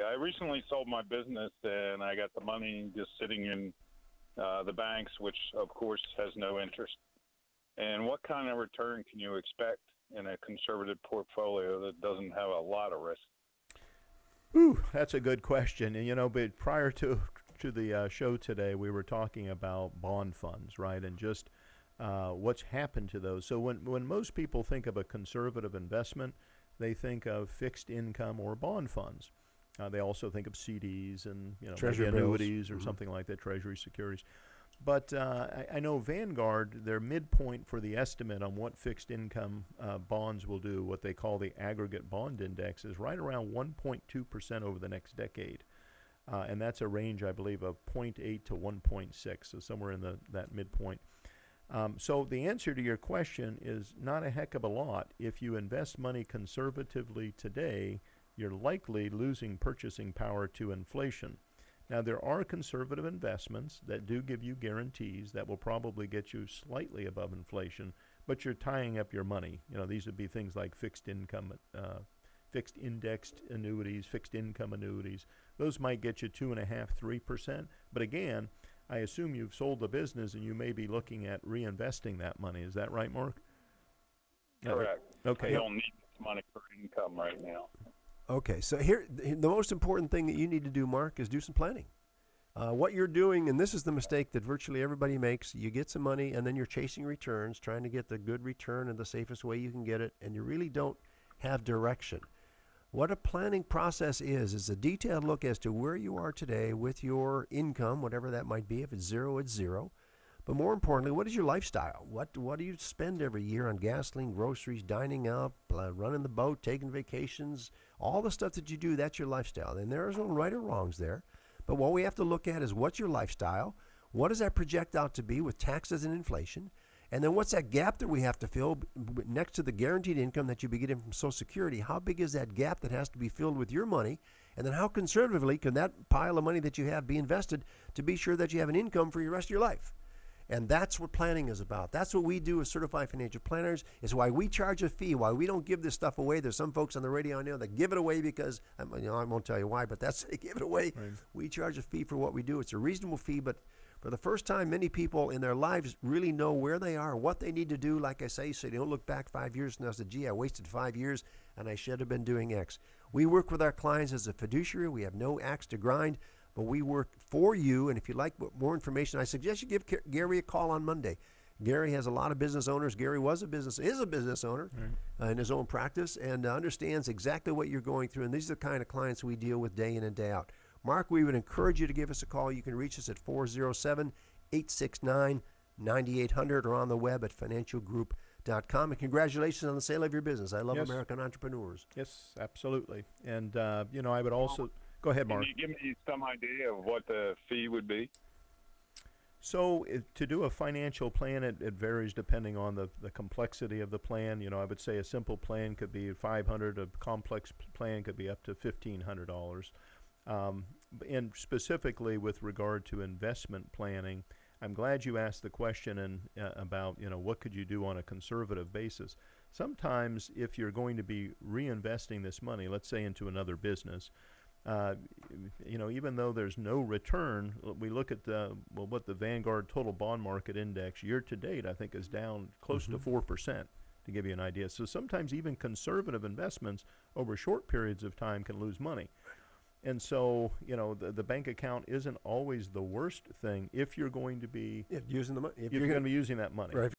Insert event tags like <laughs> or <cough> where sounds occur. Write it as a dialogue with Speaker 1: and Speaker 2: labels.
Speaker 1: I recently sold my business and I got the money just sitting in uh, the banks, which of course has no interest. And what kind of return can you expect in a conservative portfolio that doesn't have a lot of risk?
Speaker 2: Ooh, that's a good question. And you know, but prior to to the uh, show today, we were talking about bond funds, right, and just uh, what's happened to those. So when when most people think of a conservative investment, they think of fixed income or bond funds. Uh, they also think of CDs and you know
Speaker 3: Treasury
Speaker 2: maybe
Speaker 3: bills.
Speaker 2: annuities or
Speaker 3: Mhm.
Speaker 2: something like that, Treasury securities. But uh, I, I know Vanguard, their midpoint for the estimate on what fixed income uh, bonds will do, what they call the aggregate bond index, is right around 1.2% over the next decade. Uh, and that's a range, I believe, of 0.8 to 1.6, so somewhere in the, that midpoint. Um, so the answer to your question is not a heck of a lot. If you invest money conservatively today, you're likely losing purchasing power to inflation. Now, there are conservative investments that do give you guarantees that will probably get you slightly above inflation, but you're tying up your money. You know, these would be things like fixed income, uh, fixed indexed annuities, fixed income annuities. Those might get you two and a half, three percent. But again, I assume you've sold the business and you may be looking at reinvesting that money. Is that right, Mark?
Speaker 1: Correct.
Speaker 2: Okay.
Speaker 1: I don't need this money for income right now.
Speaker 3: Okay, so here the most important thing that you need to do, Mark, is do some planning. Uh, what you're doing, and this is the mistake that virtually everybody makes: you get some money, and then you're chasing returns, trying to get the good return in the safest way you can get it, and you really don't have direction. What a planning process is is a detailed look as to where you are today with your income, whatever that might be. If it's zero, it's zero. But more importantly, what is your lifestyle? What what do you spend every year on gasoline, groceries, dining out, uh, running the boat, taking vacations, all the stuff that you do? That's your lifestyle, and there is no right or wrongs there. But what we have to look at is what's your lifestyle? What does that project out to be with taxes and inflation? And then what's that gap that we have to fill next to the guaranteed income that you'll be getting from Social Security? How big is that gap that has to be filled with your money? And then how conservatively can that pile of money that you have be invested to be sure that you have an income for the rest of your life? And that's what planning is about. That's what we do as certified financial planners. Is why we charge a fee. Why we don't give this stuff away. There's some folks on the radio I know that give it away because you know I won't tell you why, but that's <laughs> they give it away.
Speaker 2: Right.
Speaker 3: We charge a fee for what we do. It's a reasonable fee, but for the first time, many people in their lives really know where they are, what they need to do. Like I say, so they don't look back five years and I say, "Gee, I wasted five years, and I should have been doing X." We work with our clients as a fiduciary. We have no axe to grind but we work for you. And if you'd like more information, I suggest you give Gary a call on Monday. Gary has a lot of business owners. Gary was a business, is a business owner uh, in his own practice, and uh, understands exactly what you're going through. And these are the kind of clients we deal with day in and day out. Mark, we would encourage you to give us a call. You can reach us at 407 869 9800 or on the web at financialgroup.com. And congratulations on the sale of your business. I love
Speaker 2: Yes.
Speaker 3: American entrepreneurs.
Speaker 2: Yes, absolutely. And uh, you know, I would also go ahead, Mark.
Speaker 1: Can you give me some idea of what the fee would be?
Speaker 2: So it, to do a financial plan, it, it varies depending on the, the complexity of the plan. You know, I would say a simple plan could be 500. A complex plan could be up to $1,500. Um, and specifically with regard to investment planning, I'm glad you asked the question and uh, about you know what could you do on a conservative basis. Sometimes, if you're going to be reinvesting this money, let's say into another business, uh, you know, even though there's no return, we look at the, well, what the Vanguard Total Bond Market Index year to date, I think, is down close to four percent. To give you an idea, so sometimes even conservative investments over short periods of time can lose money. And so, you know, the, the bank account isn't always the worst thing if you're going to be
Speaker 3: using the money. If
Speaker 2: if you're going to be using that money.
Speaker 3: Right,